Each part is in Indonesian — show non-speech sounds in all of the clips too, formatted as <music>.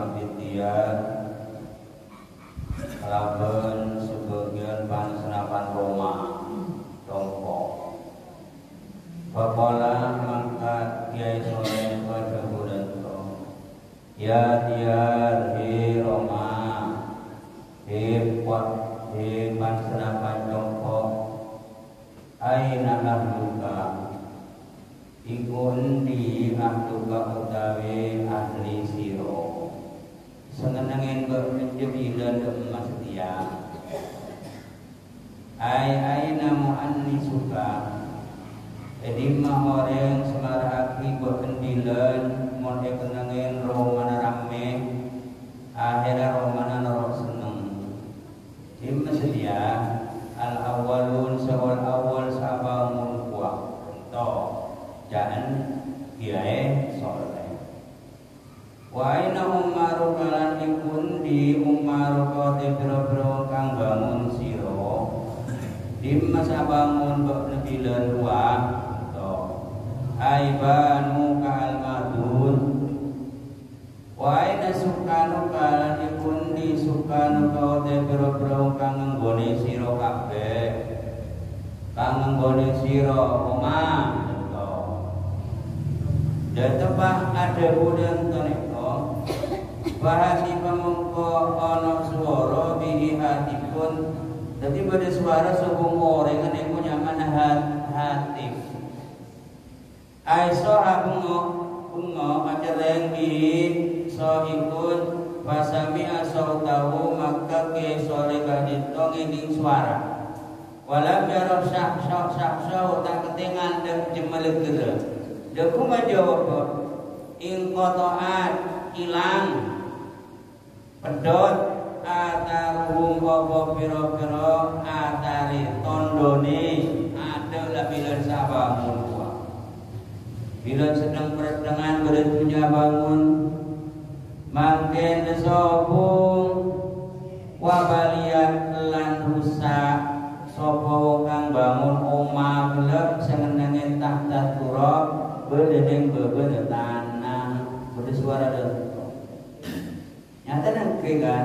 Ajadan bibak tebah ada bulan toneko kotoat hilang. Pedot Ataruhum Bobo piro-piro Atari tondone. Ada lah bila sabangun Bila sedang berdengan Berdunya bangun. Makin sobung Wabaliyat lan rusak. Sopo kang bangun Oma gelap Sengenangin tahta turab berdedeng bebe tanah bersuara dan nyata nangke kan?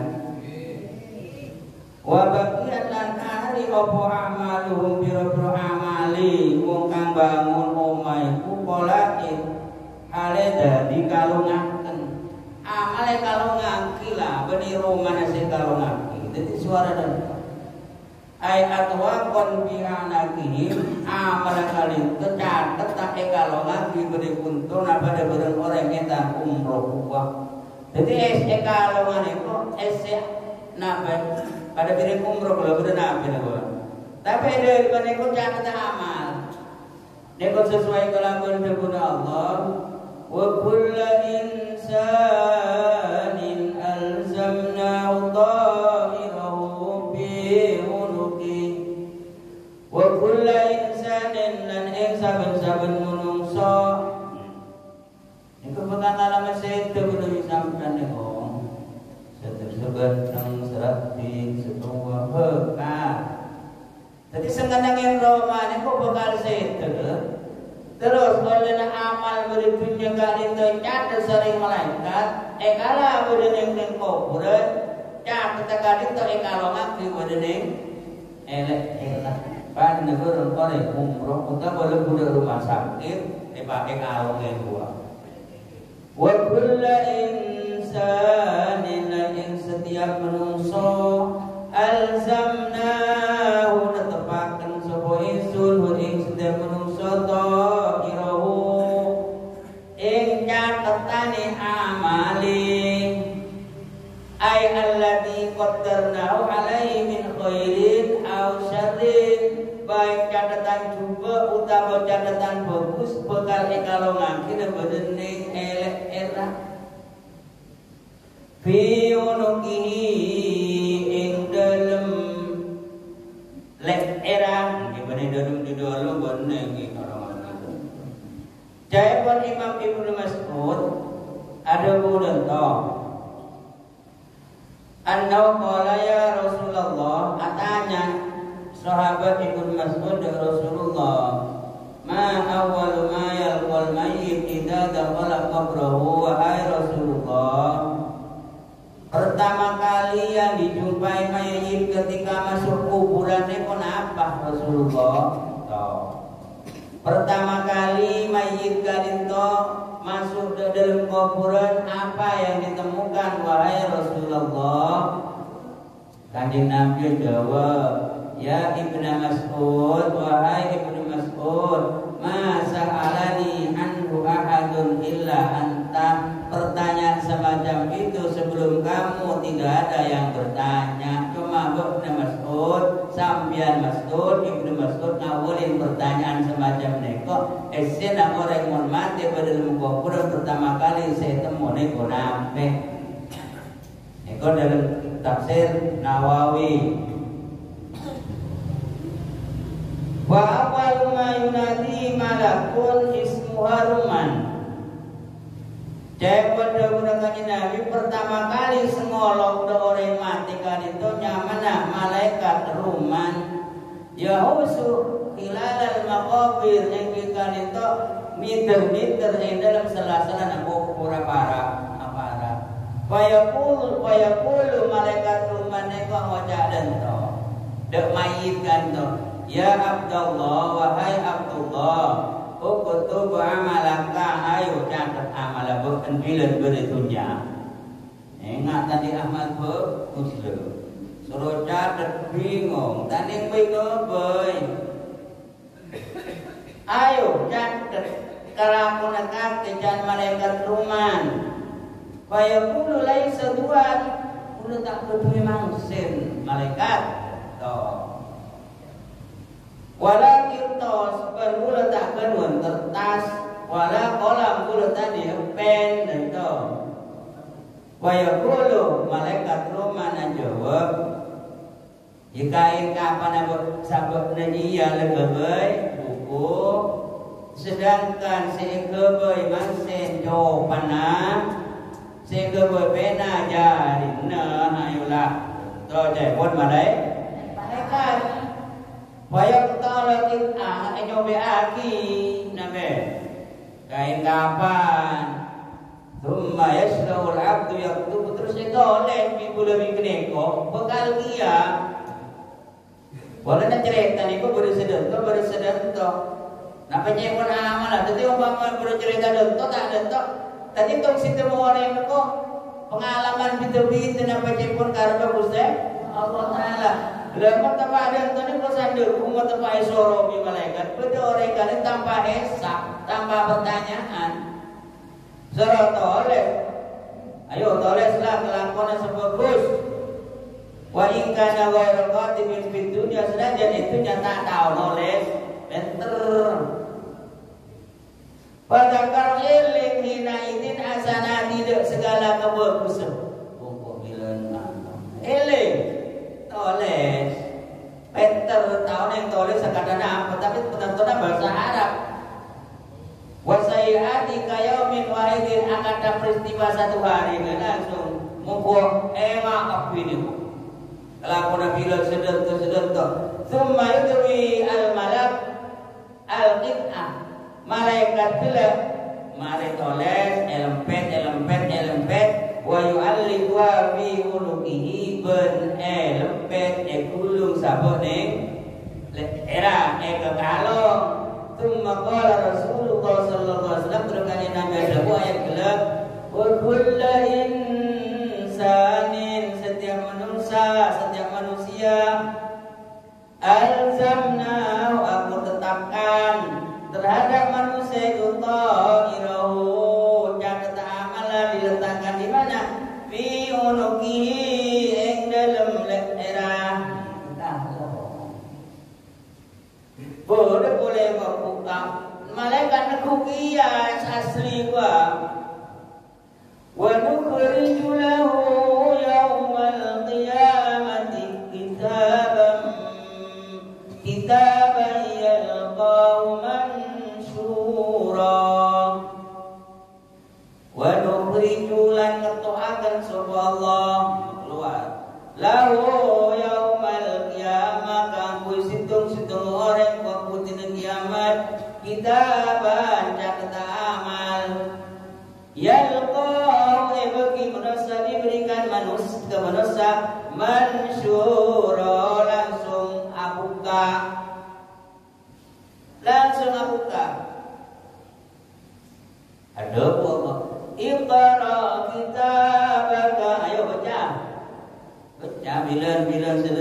Wa baqiyan lan ari apa amaluhum biro-biro amali? Wong kang bangun omah iku polain ale dadi kalungaken. Amale kalungaki lah beni rumah nasi kalungaki dadi suara dan ay atwa kon bi anakihim amal kali tercatat tak kalau lagi beri kuntul apa ada barang orang kita umroh kuah jadi es kalau itu es napa pada beri umroh kalau beri nabi nih tapi dari mana itu catat amal. Neko sesuai kelakuan Allah. Wa kullu insanin saben-saben manungsa iku alamat setu kudu sampeyan niku. Seter-seter nang serat di setua bekal jadi sengenangin Roma niku bakal setu Terus oleh amal beri dunia kali itu catat sering malaikat, ekala beri neng neng kubur, catat kali itu ekalo ngakti beri neng elek elek pan negara kore umroh. Kita boleh budak rumah sakit dipakai yang dua wa kulla insanin yang setiap menungso alzamnahu ngaki dan bedening elek era fi unukihi ing dalem. Lek era sayang gimana duduk di dulu bener gitu Jaya Imam Ibnu Mas'ud ada bulan toh Anda qala ya Rasulullah katanya sahabat Ibnu Mas'ud dan Rasulullah ma awal ma yalqal mayyit idza dakhala qabrahu Rasulullah Pertama kali yang dijumpai mayit ketika masuk kuburan itu apa Rasulullah? Tahu. Pertama kali mayit kalinto masuk ke dalam kuburan apa yang ditemukan wahai Rasulullah? Kanjeng Nabi jawab, Ya Ibnu Mas'ud, wahai Ibnu Mas'ud, masa alani anhu ahadun illa anta. Pertanyaan semacam itu sebelum kamu tidak ada yang bertanya. Cuma Ibnu Mas'ud, sambian Mas'ud, Ibnu Mas'ud ngawulin pertanyaan semacam neko. Esen orang yang mati pada kuburan pertama kali saya temu neko nampe. Neko dalam tafsir Nawawi Wa awal ma yunadi malakun ismu haruman. Jaya pada gunakan Nabi pertama kali sengolok do orang mati kan itu nyamana malaikat ruman. Yahusu hilal maqabir yang kita itu meter-meter yang dalam salah-salah nak pura para apara Fayaqul fayaqulu malaikat ruman itu wajah dan to Dek mayit kan to Ya Abdullah, wahai Abdullah Ukutub amalaka ayo catat amal bukan bilan beritunya Ingat tadi amal bu Muslim Suruh catat bingung. Dan yang bingung boy Ayo catat Kalamun kaki dan malaikat ruman Kaya kulu lain seduan Kulu tak peduli mangsin malaikat. Tuh. Walakin tos bermula tak kenuan kertas Wala kolam kula tadi pen dan to. Waya kulu malaikat Roman jawab Jika kapan aku sabuk nani ya legabai buku. Sedangkan si kebai mansen jawabannya Si kebai pena jadi Nah ayulah Tuh jai pun Malaikat Fayaqtalatil ah enyo be aki nabe kain kapan? Thumma yaslau al-abdu yaktubu. Terus itu oleh minggu lebih gede kok bekal dia. Wala na cerita ni ko baru sedento baru sedento Napa niya ko na amal Tadi umpama baru cerita dento tak dento Tadi tong situ mo orang ko pengalaman bitu-bitu napa pun karena Gusti Allah. Taala Lemah tanpa ada tadi prosedur umat tanpa esoro bi malaikat. Beda orang kali tanpa esa, tanpa pertanyaan. Surah toleh. Ayo toleslah kelakuan sebagus. Wa in kana ghairu qatimin fid dunya senajan itu nyata tahu noles bener. Pada karo eling hina idin asana tidak segala kebagusan. Bilan Eling toles Peter tahun yang toles sekadar apa tapi benar-benar bahasa Arab. Wasayati kayomin wahidin akan ada peristiwa satu hari. Ini langsung mungkin ema ini. Kalau Nabi sedang tu sedang tu Thumma yudri al malak al qit'ah Malaikat bila Mari toles elempet elempet elempet wa yu'alliqu fi uluqihi ben eh, elempet e eh, kulung sapa ning eh. era e kekalong Tumma qala Rasulullah sallallahu alaihi wasallam terkait Nabi ada ayat gelap wa kullu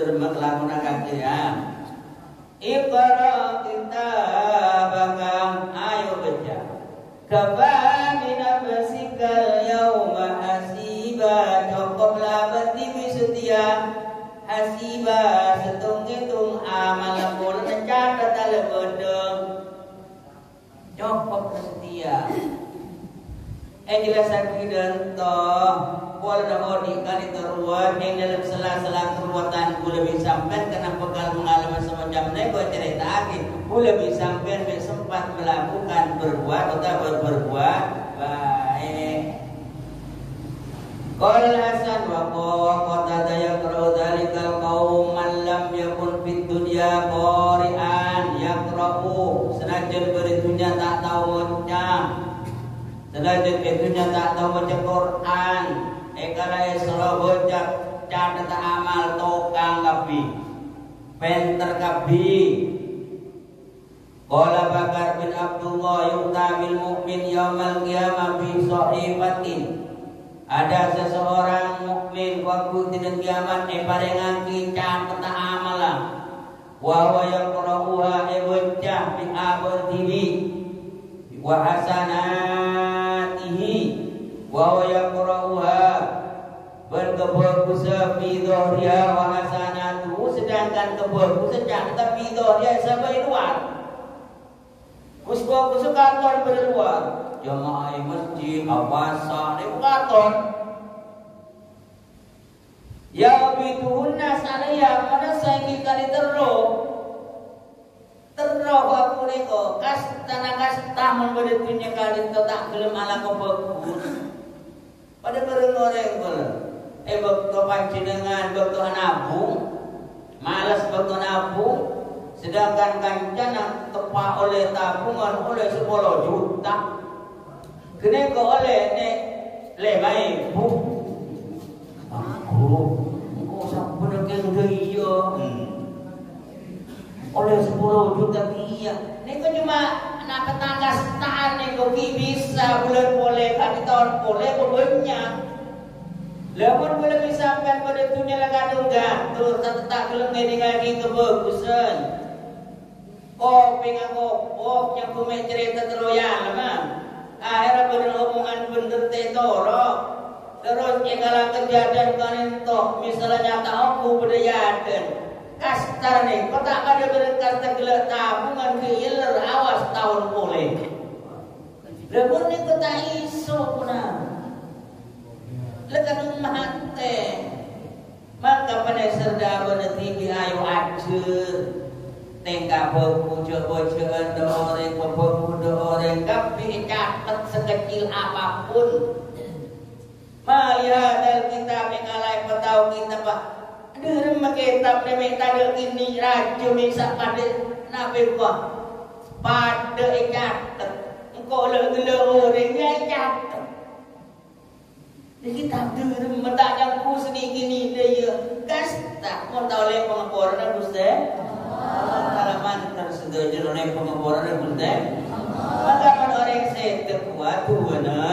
remek lakonakake ya. Iqra kitabaka ayo baca. Kafa min nafsika yauma hasiba cukuplah beti setia hasiba setung-hitung amal pun mencatat dalam bedeng cukup setia eh, yang jelasan kita toh Kuala dahoni kali teruah Yang dalam selang-selang keruatan Kula bin sampai Kena bekal pengalaman semacam Ini gue cerita lagi boleh bin sampai Sempat melakukan berbuat Atau berbuat Baik. Qala Hasan wa qawa kau yaqra'u dhalika malam ya pun pintu dia korean yang yaqra'u. Senajan beritunya tak tahu macam. Senajan beritunya tak tahu macam Quran. Engkara solo jat catet amal tokang kapi Penter kapi. Kala Bakar bin Abdullah yuktamil mukmin yaumal qiyamah fi sahifatin. Ada seseorang mukmin waktu tidak kiamat eh, e parengan kita kata amalan. Wa huwa yaqra'uha eh, e bocah bi abadihi. Wa Dia wa hasanatu sedangkan kebunku sejak tapi dia sampai luar kusko kusko kantor berluar. Jamaah masjid abasa di kantor ya bituhunna sanaya mana saya kali terlo terlo aku niko kas tanah kas tamu pada kali tak belum ala kebunku. Pada berloreng berloreng eh waktu panjenengan waktu nabung. Malas waktu nabung. Sedangkan kancana tepa oleh tabungan oleh 10 juta. Kena ke iya. hmm. oleh ne lema ibu aku. Kok sampun keng iya. Oleh 10 juta iya. Ini kan cuma anak petang setan ini kok bisa bulan boleh Kan tahun boleh pokoknya Lepas boleh disampaikan pada punya lah gadung terus tak tak gelem ngene lagi kebagusan. Oh pengen oh yang kumek cerita teroyal lemah Akhirnya pada omongan bener tetoro. Terus inggalah kejadian kanin itu misalnya tak aku pada yakin. Kastar nih, kota kada bener kastar gelak tabungan ke awas tahun boleh. Lamun ni kota isu punah laganung mahante maka pada ya serda berarti tinggi ayo acu tengka bojo bojoan do orang pemuda orang kapi catet sekecil apa pun. Malihat ya, dan kita mengalai petau kita pak? Derem kita pemerintah del ini raja misa pada nabi kok pada ikat engkau lele orang yang lagi tak derem mentak jangku sedikit ni dia ya. Kas tak mau tahu le pengaporan dan guste. Eh? Kalaman tersedia jeron le pengaporan Aku guste. Eh? Maka pada orang yang saya terkuat buana.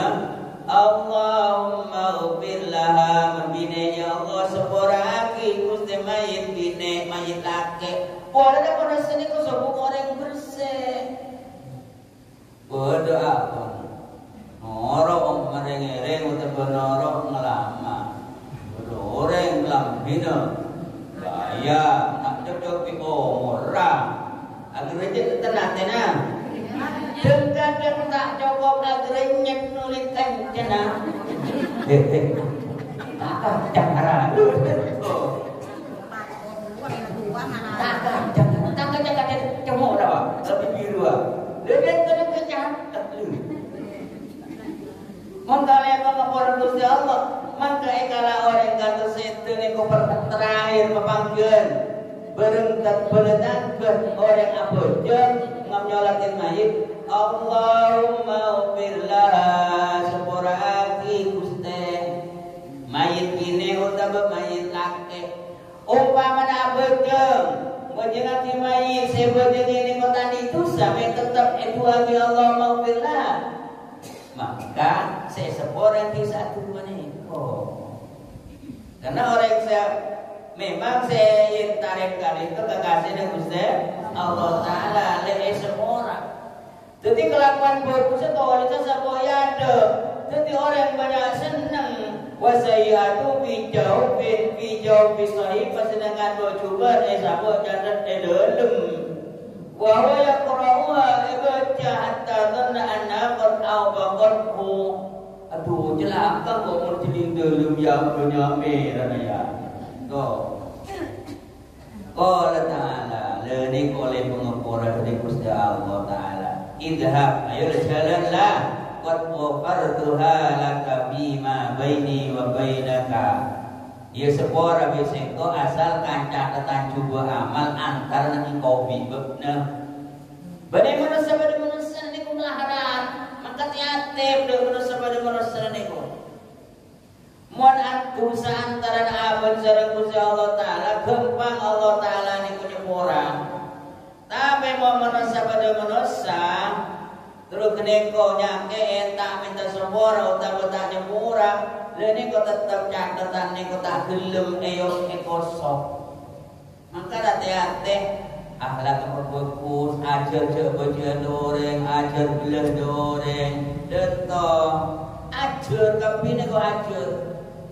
Allahumma ubillah laha ya Allah sepora aki guste mayit bine mayit laki. Pada ada pada sini kau sebut orang bersih. Berdoa. Orang yang ទៅដាក់ទេណាទៅតែទៅដាក់ចូលកប់ដល់ទៅលេងញឹកនោះលេងតែចឹងណាដាក់ទៅចាំរ៉ា memang saya ingin tarifkan itu kekasihnya Gusti Allah Taala le semua Jadi kelakuan bagus itu wanita sebuah ada. Jadi orang banyak senang. Wasayatu fi jawbin fi jawbi sahih sedangkan coba eh sahabat catat eh dalam. Wa huwa yaqra'uha ibaca hatta dhanna anna qad awbaqathu. Aduh jelaka kok jeling dalam yang dunia merah ya kok Qala ta'ala Lani oleh pengepura dari Gusti Allah Ta'ala Idhab Ayo jalanlah Qad ghafartuha laka bima baini wa bainaka Ya sepora bisengko asal kancah ketan coba amal antar nanti kau bibekna Badai manusia pada manusia ni kumlaharan Maka tiatip dah manusia pada manusia ni Muan dosa antara abad sareng Gusti Allah taala gempang Allah taala ni punya orang Tapi mau manusia pada manusia Terus keneko nyake entah minta sepora utama tak nyepura Lene kau tetap catatan ni kau tak gelem eyo kosong. Maka hati-hati akhlak bagus, ajar coba doreng, ajar belah doreng, deto, ajar tapi ni kau ajar.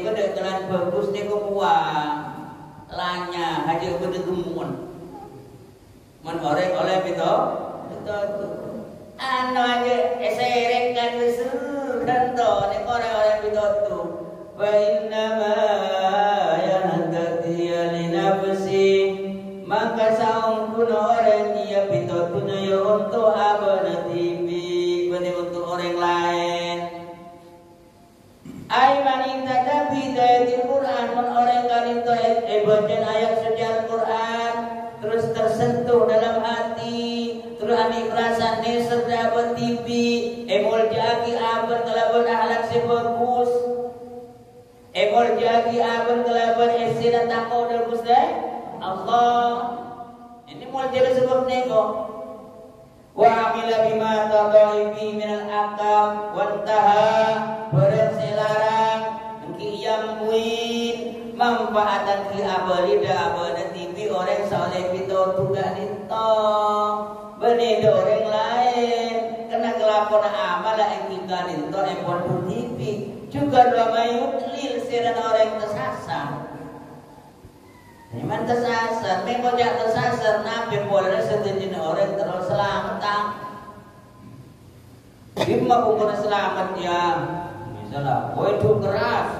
mitotu ni Kau dah telan bagus ni kau buang lanya haji benda gemun man orang oleh pito? Itu. Anu aja eserek kan besar dan to ni orang oleh pito tu wa inna ma yahdati li nafsi. Maka saung kuno orang dia pito tu ya untuk abana tibi bani untuk orang lain. Ay manita dabi dayatil Quran mon orang kali itu eh baca ayat suci Al-Quran terus tersentuh dalam hati terus ani perasaan ni serta bertipi emol jagi aban kelaban ahlak sebagus emol jagi aban kelaban esina takau dan Gusti Allah. Ini mau jadi sebab nego wa amila bima tadaibi min al-aqam wa intaha manfaatan fi abalida abada tibi orang soleh itu juga dito beni orang lain kena kelakon amal yang kita dito yang pun tibi juga dua mayut lil siran orang tersasar Iman tersasar, memang jak tersasar, nabi boleh setuju orang terus selamat. Lima pun selamat ya, misalnya, boy itu keras,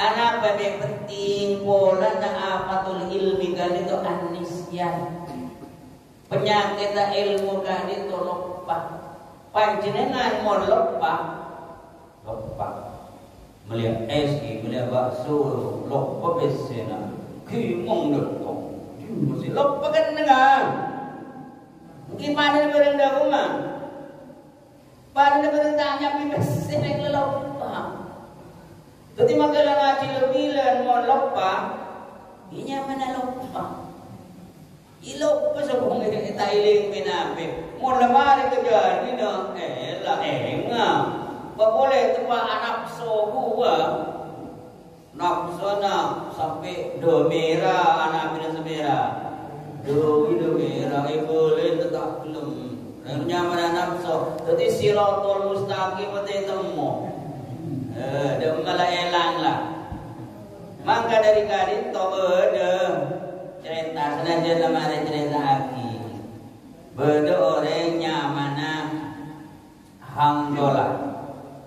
anak babe penting pola na apatul ilmi kan itu anisyan. Penyakit ilmu kan itu lupa panjenengan mau lupa lupa melihat es melihat bakso lok pebesena ki mong được to mesti lupa kan dengan. Gimana bareng dah rumah pada bareng tanya pipes senek lupa jadi makalah ngaji lebih lan mau lupa ini mana lupa Ilo pa sa kung itailing pinapi. Mo lamari ka dyan, ino, eh, la, eh, nga. Papole, ito pa anak so huwa. Nakso na, sampai domera, anak pina sa mera. Do, domera, ibulin, tataklum. Ranya mana nafsu. Jadi siratul mustaqim pati temu. Eh, dia malah elang lah. Maka dari kadin to ada cerita senajan lama ada cerita lagi. Beda orangnya mana hamdolah.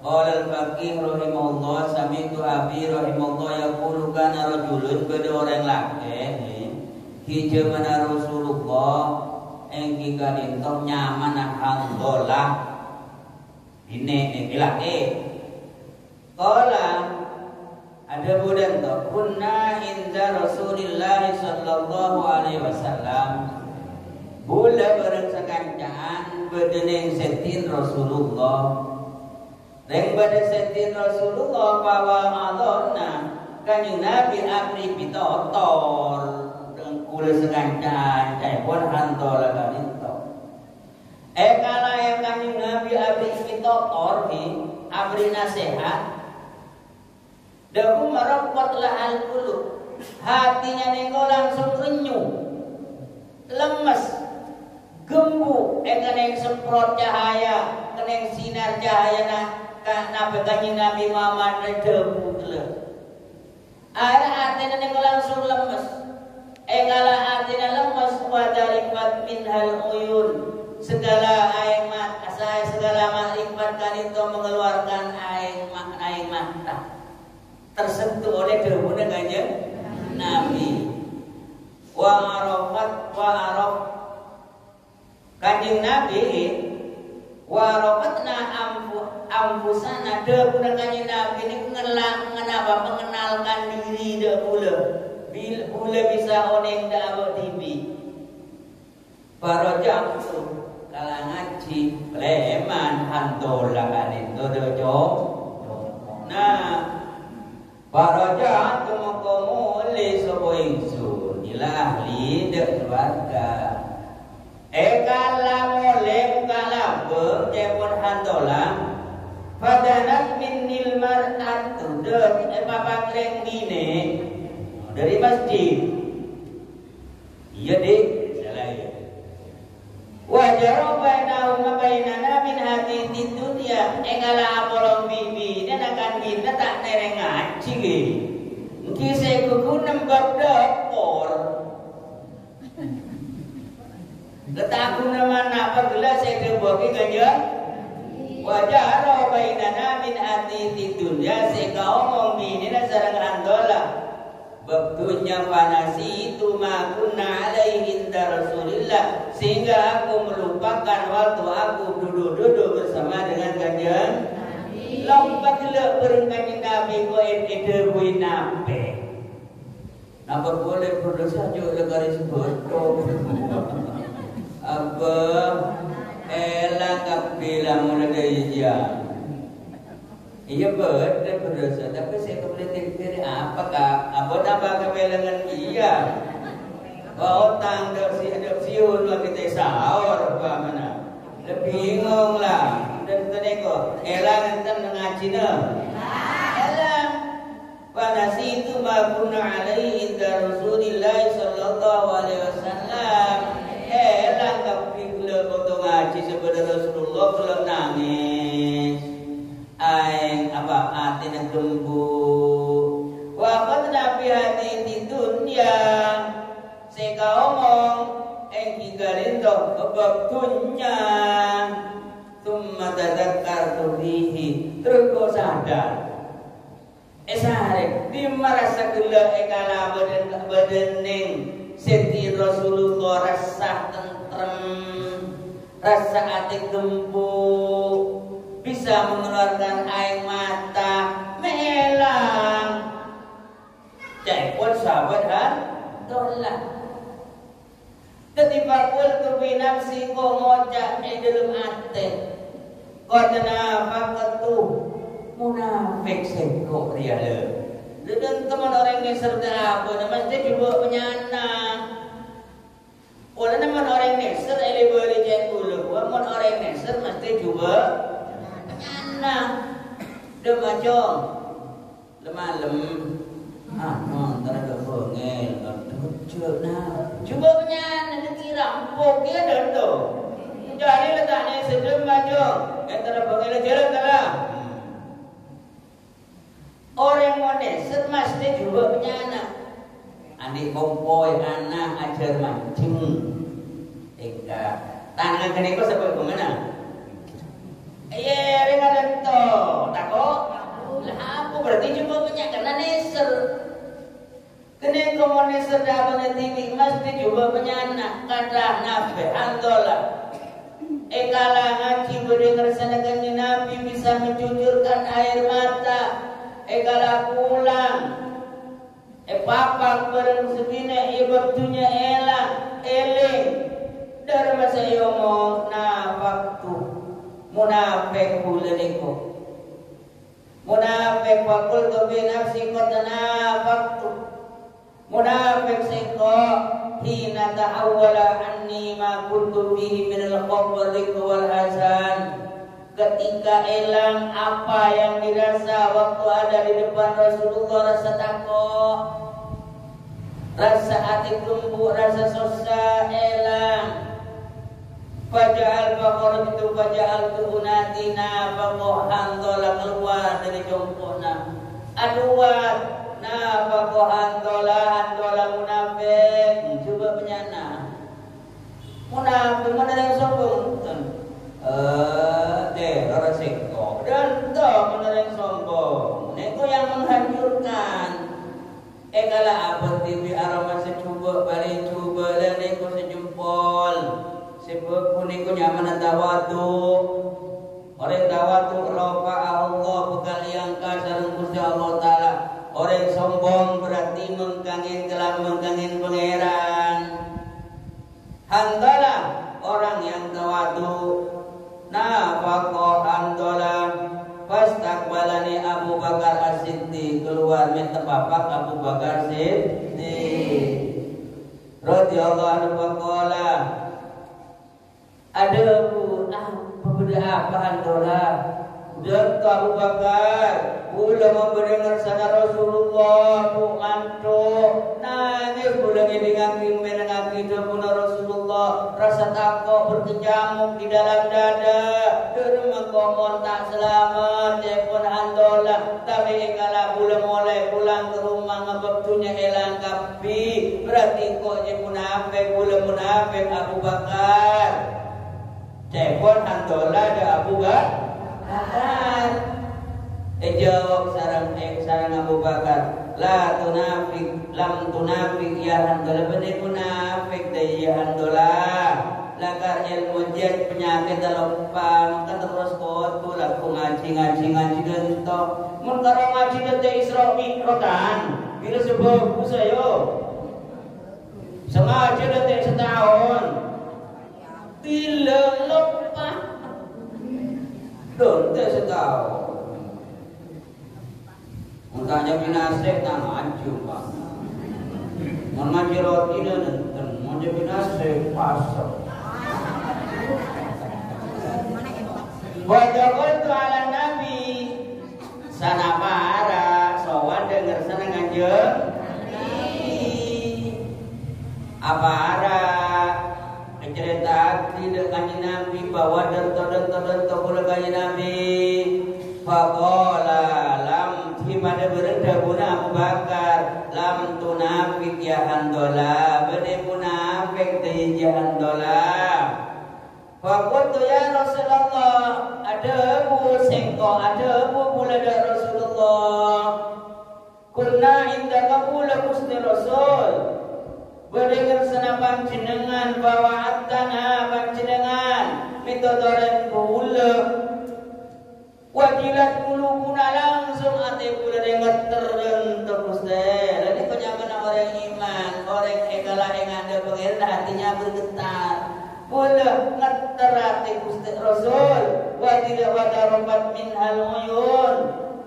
Qala al-faqih rahimahullah sami'tu abi rahimahullah yaqulu kana rajulun beda orang laki hija mana Rasulullah ing kikarin to nyaman hamdolah. Ini ini laki Qala ada budan to kunna inda Rasulillah sallallahu alaihi wasallam. Bula bareng sekancaan bedeneng setin Rasulullah. Reng pada setin Rasulullah bahwa adonna kanjeng Nabi abri pitotor. Dengan kula sekancaan cai pun hantola kanito Eh kala yang kanjeng Nabi abri pitotor ni abri nasihat Dahu meropotlah al-qulub. Hatinya nego langsung renyuh. Lemes. Gembu. Eh yang semprot cahaya. yang sinar cahaya na. Nabi kanyi Nabi Muhammad debu telah. Akhirnya hatinya nego langsung lemes. Eh kala hatinya lemes. Wadarikat min hal uyun. Segala air mata. Segala makrifat kan itu mengeluarkan air, air mata tersentuh oleh derhuna kanjeng Nabi. Wa arafat wa araf kanjeng Nabi wa arafatna amfu amfusana derhuna kanjeng Nabi ini mengenal mengenapa mengenalkan diri derhuna bila bula bisa oneng dak tibi. Para jangsu kala ngaji leman hantola kan itu dojo. Nah, Faraja tumukumu li sapa ingsun ila ahli dek keluarga. Ekala mole kala ber jepun hantola. Fadanat minnil mar'atu dek e papa kleng gine dari masjid. Iya ya. Wajar bainahuma bainana min hati dunya engala apolong bibi dan akan kita tak nereng ngaji ge. Ki se kuku nembak dapur. Ketaku nama napa gila saya keboki ganjang. Wajar bainana min hati dunya se kau omong bini na sarang andola. Waktunya panasi itu makunna alaihi Rasulillah Sehingga aku melupakan waktu aku duduk-duduk bersama dengan kajian Lompat le berengkanya Nabi ko bui nabe Napa boleh aja oleh garis betul <laughs> Apa? Elang kapila mulai dari jam Iya betul berdosa, tapi saya kembali diri apakah apa nama kebelangan iya? Oh tanggal si ada siun lah kita sahur apa mana? Lebih bingung lah. Dan teneko elang enten ngaji na. Elang pada situ makuna alaihi inda Rasulillah sallallahu alaihi wasallam. Elang kapikula foto ngaji sebenarnya Rasulullah belum nangis aing apa hati nak gembu wa qadna fi di dunia. Seka omong eng kigalindo kebab dunya tumma tadakkartu bihi terus kau sadar. Esarek di merasa gula ekala badan badening. Seti Rasulullah rasa tentrem rasa hati gembu bisa mengeluarkan air mata melang. Pun sahabat kan tolak. fakul tu bi nafsi ko moja e dalam ate. Qadna fakatu munafik seko dia le. Dan teman orang yang serta apa mesti juga penyana. Oleh nama orang yang ser ele boleh jadi dulu. Orang yang ser mesti juga penyana. Demajong. Lemah lem. Ah, non, tara bengel. Cuba nah. Cuba penyana dikira. Pokoknya dendo. Jadi letaknya sedem majong. Antara bengel jalan kalah. Orang moneser mesti juga punya anak. Adik kompoi anak ajar mancing. Eka tangan kene kok sebab ke mana? Iya, ringan itu. Takut? Lah aku berarti cuma punya karena neser. Kene komuneser dah TV mesti juga punya anak. Kata nabe andola. Ekala ngaji berdengar sanakan Nabi bisa mencucurkan air mata egala pulang e papang bareng sebina e waktunya eling dari masa yomo na waktu munafik bulaniko munafik wakul tu binafsi kota na waktu. Munafik seko hina ta'awwala anni ma kuntu fihi min al-khawri wal hasan ketika elang apa yang dirasa waktu ada di depan Rasulullah rasa takut. Rasa hati tumbuh rasa susah elang Faja'al bakor itu faja'al tuhunatina Bakoh hantola keluar dari jongkona Aduat Nah bakoh hantola hantola munafik Coba penyana Munafik mana yang sombong Eh, orang seko dan toh menereng sombong. Neko yang menghancurkan. Eh kala apa TV aroma secuba balik cuba dan neko sejempol. Kuniko nyaman tawadu. Orang tawadu rofa Allah bekal yang kasar Gusti Allah taala. Orang sombong berarti mengkangin kelam mengkangin pangeran. Hantalah orang yang tawadu nafaqo antola Fastakbalani Abu Bakar As-Siddiq keluar minta bapak Abu Bakar Siddiq radhiyallahu anhu waqala ada bu ah berbeda apa antola dan Abu Bakar Ula mendengar sana Rasulullah Bu mantu Nangis bulan ini ngaki Menengaki pun Rasulullah. Rasa takut berkecamuk di dalam dada. Dan mengkomon tak selamat pun andola. Tapi kalau bulan mulai pulang ke rumah Ngebektunya elang kapi. Berarti kok dia munafik Bulan munafik Abu Bakar Dia pun andola ada Abu Bakar Bakar. Eh sarang eh sarang Abu Bakar. La tunafik lam tunafik ya handola benih munafik deh ya handola. Lakar ilmu jet penyakit dalam pam kan terus kotu laku ngaji ngaji ngaji gento. Mun karo ngaji gento Isra Mi'raj Bila sebab saya Sengaja datang setahun Donte setahun. Makanya binasek tak maju pak. Mau maju roti nenten, mau jadi binasek pasok. Wajahul tu ala Nabi Sana para Sowan dengar sana ngajeng Apa cerita tidak kanji Nabi bahwa dan dan dan kula kanji Nabi. Fakola lam pada berenda guna Abu Bakar? Lam tunafik ya handola bade munafik dari ya handola Fakultu ya Rasulullah ada bu sengko ada bu pula dari Rasulullah. Kulna indah kusti Rasul Berdengar sana panjenengan bawa tanah panjenengan mitodoren pula. Wajilat kulubuna langsung ate pula dengar terdentuk Gusti. Lagi penyaman orang iman orang egala yang ada pengen hatinya bergetar. Mula ngeterati Gusti Rasul. Wa tidak robat min hal uyun.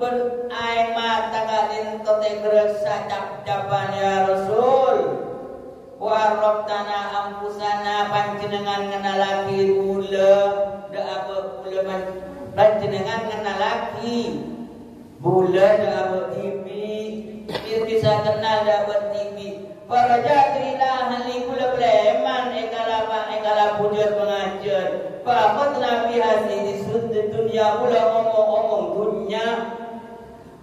Ber ai mata kadin tote geresa cap capan ya Rasul wa rabbana ampusana panjenengan ngenalaki kula da apa kula panjenengan ngenalaki Bula dah TV Dia bisa kenal dah TV Para jadrilah hali kula preman Ekala pak ekala pujar pengajar Fakot nabi hasi di dunia Kula omong-omong dunia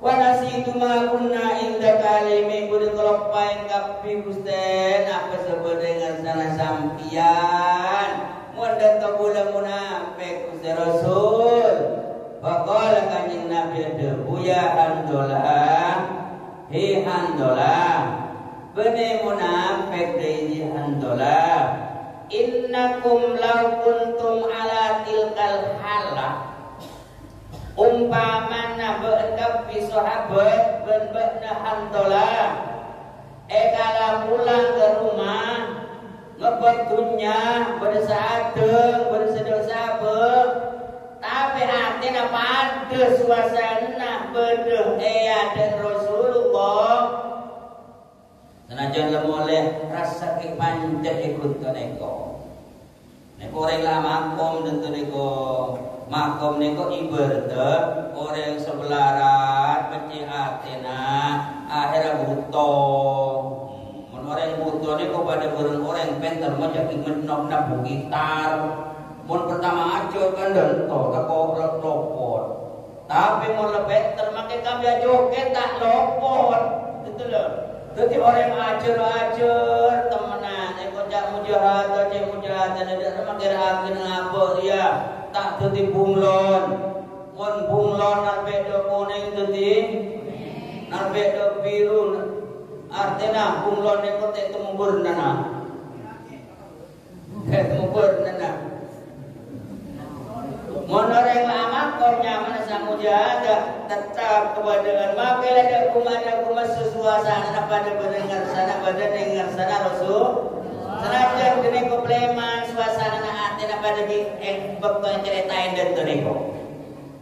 Wanasi itu kunna inda kali minggu di telopain kapi gusten apa sebut dengan sana sampian. Mudah tak boleh munafik gusten Rasul. Faqala kanjeng Nabi ada Buya Handola Hi Handola Bene munafik dari Handola Innakum law kuntum ala Umpamana beendap fi sahabat Ben be'na Handola Ekala pulang ke rumah Ngebet dunya Bersadeng Bersedosa ber tapi hati pada suasana beduh Ea dan Rasulullah. Senajan lemoleh rasa kepanjat ikut ke neko. Neko lah makom tentu neko Makom neko ibarat Orang sebelarat Peci atina Akhirnya butuh orang butuh neko pada orang orang penter Macam menok nabu gitar Mun pertama aja kan dan to tak kok lopot. Tapi mun lebih termakai kami joget tak lopot. Itu loh. Jadi orang ajar ajar temenan, eko jak mujahadah, cek mujahadah, ada sama kira akhir apa ya, tak jadi bunglon, mun bunglon narbe do kuning jadi, narbe do biru, artinya bunglon eko tak temubur nana, temubur nana. Menoreng lama kornya mana sang mujahadah tetap kepada maka ada kumada kumas sesuasana pada mendengar sana pada dengar sana Rasul Senajan kene ko pleman suasana na ate na pada di en bakto yang ceritain dan to neko.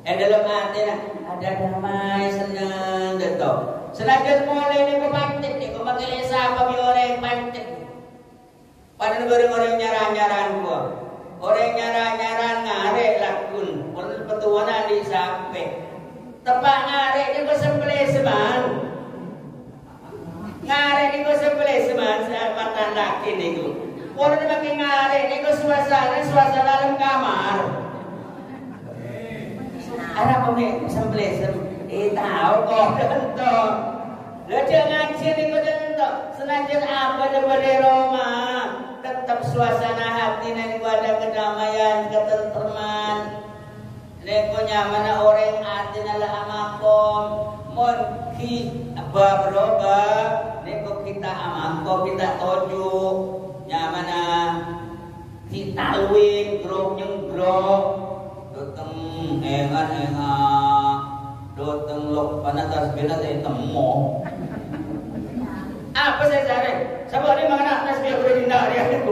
En dalam ate na ada damai senang dan to. Senajan mulai neko pantit neko magalesa pa bi orang pantit. Pada orang-orang nyara-nyaran gua. Orang nyara-nyaran ngarek lakun. Orang petuana di sampai. Tepak ngarek ni kau sembelih seman. Ngarek ni kau sembelih seman. Mata laki ni tu. Orang makin ngarek ni kau suasana suasana dalam kamar. Anak kau ni sembelih. Eh tahu kau tentu. Lepas ngaji ni kau tentu. Senajan apa daripada rumah tetap suasana hati nanti ada kedamaian, ketentraman. Neko nyaman orang hati nala amakom, mon ki apa beroba, neko kita amakom kita toju, nyaman kita luin grok yang grok, doteng engan engan, doteng lok panatas binat temo. <laughs> Apa saya cari? Sebab ni mana atas dia <laughs> boleh tindak dia itu.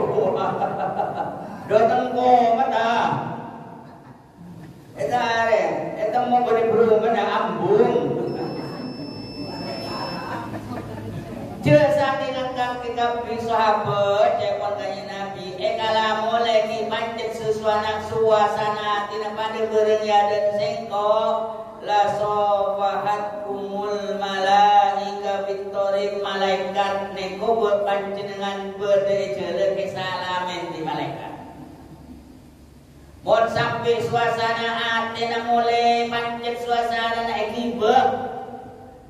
Datang ko mata. Eta are, eta mau boleh beru mana ambung. Jasa tinangkang kita bi sahabat kaya Nabi. Kalau mulai ki pancet sesuatu suasana Tina pada berenya dan sengkok La sofahat kumul malaika Victorin malaikat. Neko buat panjenengan berdaya jele kesalamen di malaikat. Mohon sampai suasana hati na mulai pancet suasana na ekibah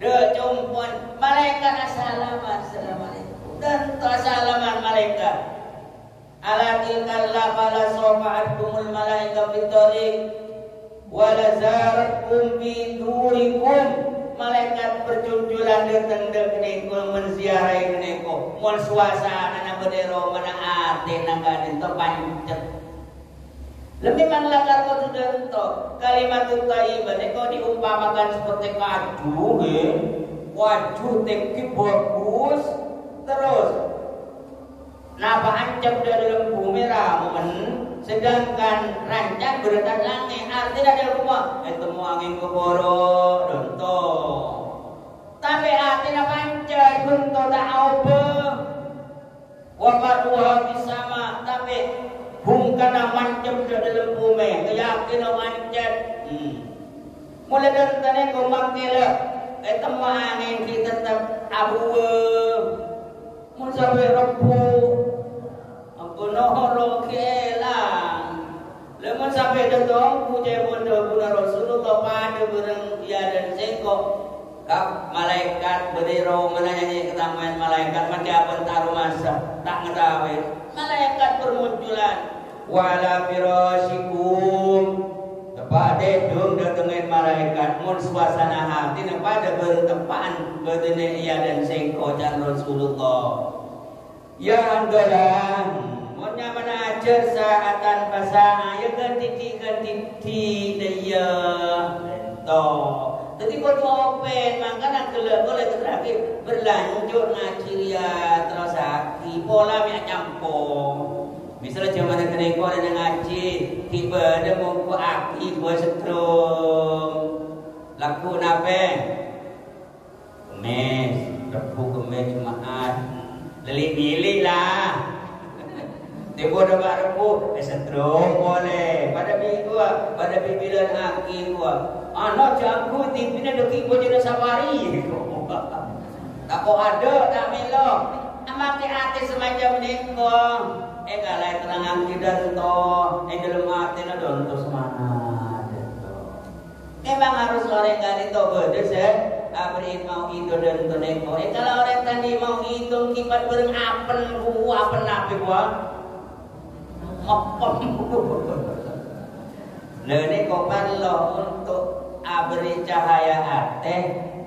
De cumpun malaikat assalamualaikum. Assalamualaikum dan assalamualaikum malaikat. Ala tilkal la fala sofaat kumul malaika fitorik wala zaratkum fi durikum. Malaikat bercunculan datang dek neko menziarahi neko mon suasana na bedero mana ate na ganin terpancet lebih manglakar kau sudah kalimat taibah kau diumpamakan seperti kadu. Waju teki bagus, terus Napa ancap dari lembu merah momen sedangkan rancang beretan langit artinya ada rumah itu mau angin keboro donto. Tapi artinya pancet bentuk tak apa. Bisa sama tapi bungkana mancap dari lembu me keyakinan mancet hmm. mulai dari tadi kau makila itu mau angin kita tetap abu mau sampai repu. Kunohoro kelang Lemun sampai datang Puja bunda bunda Rasulullah Pada bereng ia dan sengkok. Kap malaikat berdiro menanya ketamuan malaikat apa taruh masa Tak ngetahui Malaikat bermunculan. Wala firasikum Tepat dedung datengin malaikat. Mun suasana hati Pada bertepaan Berdene ia dan sengkok Dan Rasulullah. Ya andalan Pokoknya mana ajar saatan pasangan ya ganti ganti dia. To. Jadi kalau open makanya kalau boleh terakhir berlanjut ya terus aki pola mi campur. Misalnya zaman kena kau ada ngaji tiba ada mau ku aki buat setrum. Laku nape? Kemes, repu kemes Jumaat. Lili-lili lah. Tibo na barpo, eh sentro boleh. Pada minggu, pada bibilan aki gua. Ano jangku tipi na doki ko jena safari. <laughs> Tak kau ada, tak milo. Amak ke hati semacam ni ko. Eh kalai terangan tidak to. Eh dalam hati na don to semangat. Memang harus orang kali to bedes eh. Abri mau itu dan to neko. Eh kalau orang tadi mau itu kipat bereng apen ku apen api gua. Lene kok perlu untuk abri cahaya ate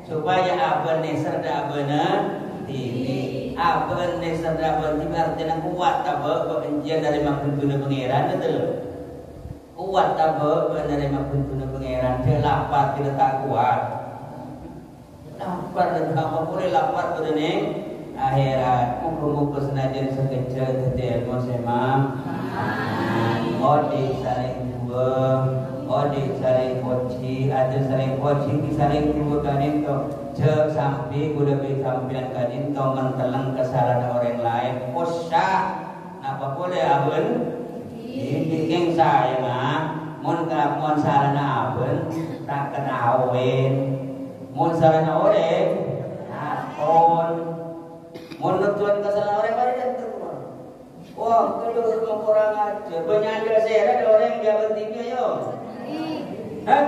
supaya abene serda bener TV abene serda TV artinya kuat tabe kebencian dari maksudnya pengiran itu kuat tabe dari maksudnya pengiran dia lapar kita tak kuat. Lapar dan apa boleh lapar tu ni akhirat muka-muka senajan sekejap tetel mo semam Odi saling dua Odi saling poci Ada saling poci saling kanin to Ce sampai Kuda beri sampian kanin to Mentelang kesalahan orang lain Posya Apa boleh abun Ini keng saya mah Mun kelakuan abun Tak kenawin Mun salah orang Aton Mun tuan kesalahan Wah, semua kurang aja. Ada saya ada orang yang jabat tinggi yo. Hah?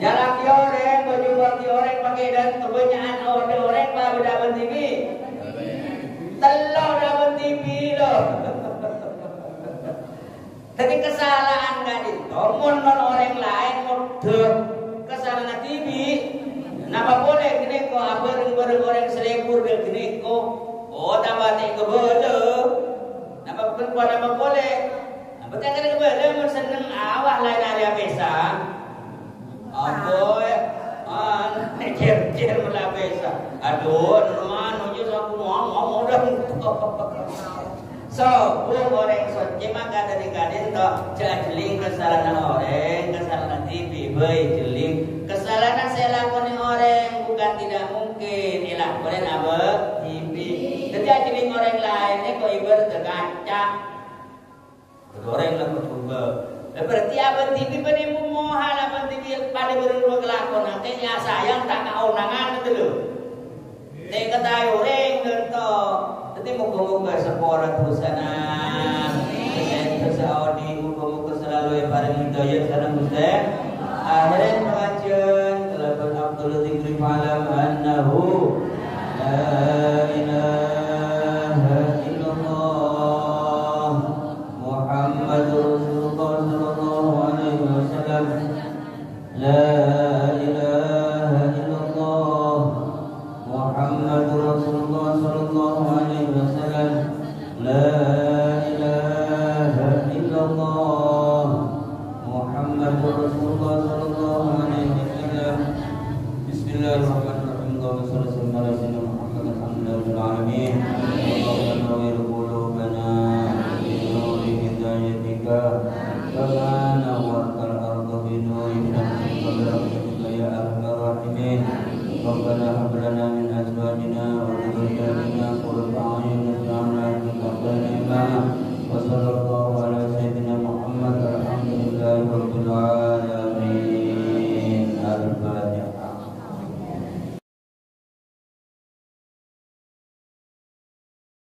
Jalan ki orang, baju ki orang pakai dan kebanyakan orang orang pak dapat TV. Telur dapat TV loh. Tapi kesalahan gak itu, mun non orang lain mudah kesalahan TV. Napa boleh gini kok apa bareng orang selebur gini kok Oh, tambah tinggi kebodoh. Nama perempuan nama boleh. Apa kata dia boleh mun seneng awak lain ada pesa. Apa ya? Ah, cer-cer mula pesa. Aduh, mana je aku mau mau dah. So, bu orang soci maka dari kadin to jeling kesalahan orang, kesalahan TV, baik jeling kesalahan saya lakukan orang bukan tidak mungkin dilakukan apa Jadi jeling orang lain ini kok ibarat terkaca. Orang lah coba. Berarti apa TV pada mohal apa TV pada berdua kelakon nanti ya sayang tak kau nangan itu loh. Saya ketahui orang dan to Nanti muka-muka sepora terusana Saya tersaudi muka-muka selalu yang paling hidayah sana Ustaz Akhirin pengajian Telah berabdul zikri fa'alam annahu La ilaha